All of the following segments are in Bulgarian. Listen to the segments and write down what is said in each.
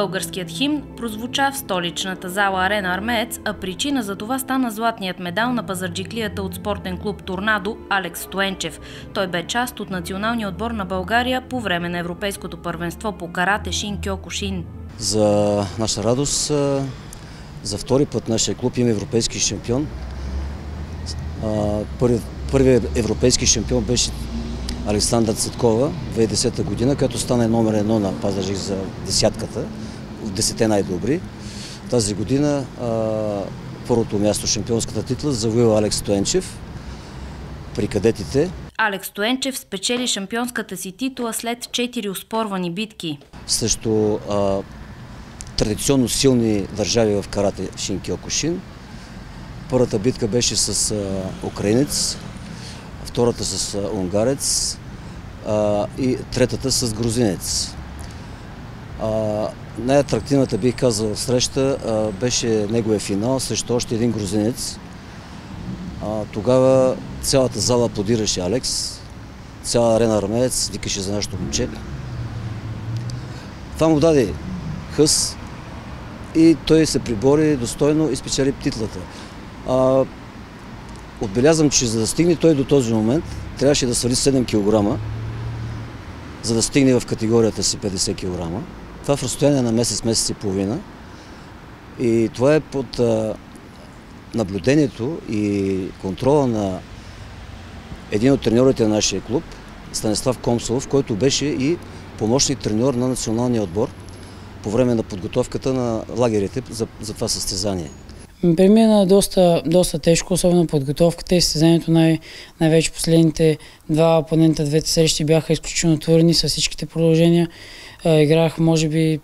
Българският химн прозвуча в столичната зала Арена Армеец, а причина за това стана златният медал на пазарджиклията от спортен клуб Торнадо Алекс Стоенчев. Той бе част от националния отбор на България по време на Европейското първенство по карате Шин Кьокушин. За наша радост, за втори път нашия клуб има европейски шампион. Първият европейски шампион беше Александър Цеткова 2010 година, като стана номер едно на Пазаржик за десятката, в десете най-добри. Тази година първото място шампионската титла завоюва Алекс Стоенчев при кадетите. Алекс Стоенчев спечели шампионската си титла след 4 успорвани битки. Срещу а, традиционно силни държави в карате Шинкиокушин. Първата битка беше с а, украинец, втората с унгарец а, и третата с грузинец. Най-атрактивната, бих казал, среща беше неговия финал срещу още един грузинец. Тогава цялата зала аплодираше Алекс, цяла арена армеец викаше за нашото момче. Това му даде хъс и той се прибори достойно и спечели титлата. Отбелязвам, че за да стигне той до този момент, трябваше да свали 7 кг, за да стигне в категорията си 50 кг. Това в разстояние на месец, месец и половина. И това е под наблюдението и контрола на един от треньорите на нашия клуб, Станислав Комсолов, който беше и помощник треньор на националния отбор по време на подготовката на лагерите за, за това състезание. Премина доста, доста тежко, особено подготовката и състезанието най- най-вече последните два опонента, двете срещи бяха изключително твърни с всичките продължения. играх може би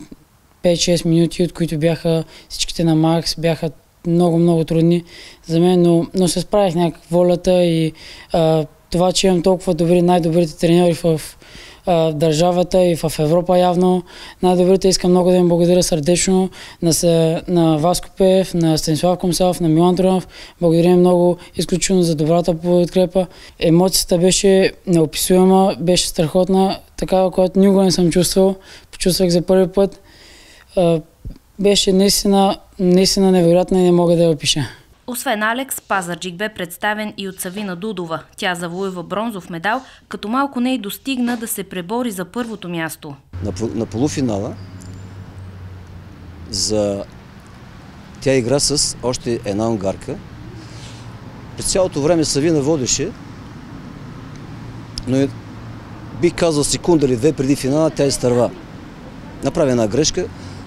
5-6 минути, от които бяха всичките на макс, бяха много, много трудни за мен, но, но се справих някак волята и а, това, че имам толкова добри, най-добрите треньори в, държавата и в Европа явно. Най-добрите искам много да им благодаря сърдечно на, на Васко Пев, на Станислав Комсалов, на Милан Тронов. Благодаря много изключително за добрата подкрепа. Емоцията беше неописуема, беше страхотна, такава, която никога не съм чувствал. Почувствах за първи път. Беше наистина, наистина невероятна и не мога да я опиша. Освен Алекс, Пазарджик бе представен и от Савина Дудова. Тя завоюва бронзов медал, като малко не и достигна да се пребори за първото място. На, на полуфинала за... тя игра с още една унгарка. През цялото време Савина водеше, но бих казал секунда или две преди финала тя изтърва. Направи една грешка,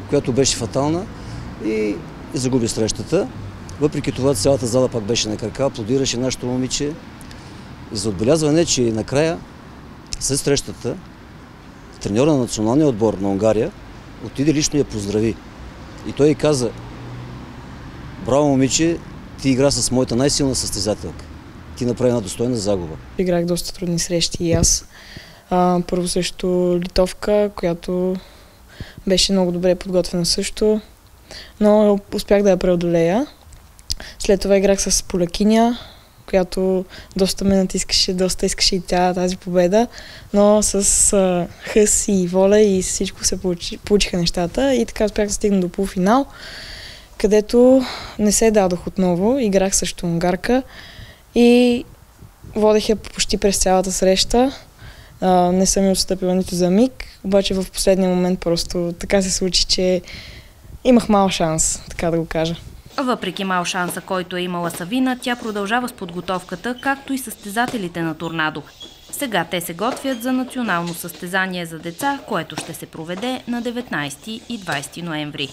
която беше фатална и загуби срещата. Въпреки това цялата зала пак беше на крака, аплодираше нашето момиче. За отбелязване, че накрая, след срещата, треньора на националния отбор на Унгария отиде лично я поздрави. И той й каза, браво момиче, ти игра с моята най-силна състезателка. Ти направи една достойна загуба. Играх доста трудни срещи и аз. Първо също Литовка, която беше много добре подготвена също, но успях да я преодолея. След това играх с Полякиня, която доста ме натискаше, доста искаше и тя тази победа, но с а, хъс и воля и всичко се получи, получиха нещата и така успях да стигна до полуфинал, където не се дадох отново, играх също унгарка и водех я почти през цялата среща. А, не съм я отстъпила нито за миг, обаче в последния момент просто така се случи, че имах мал шанс, така да го кажа. Въпреки мал шанса, който е имала Савина, тя продължава с подготовката, както и състезателите на Торнадо. Сега те се готвят за национално състезание за деца, което ще се проведе на 19 и 20 ноември.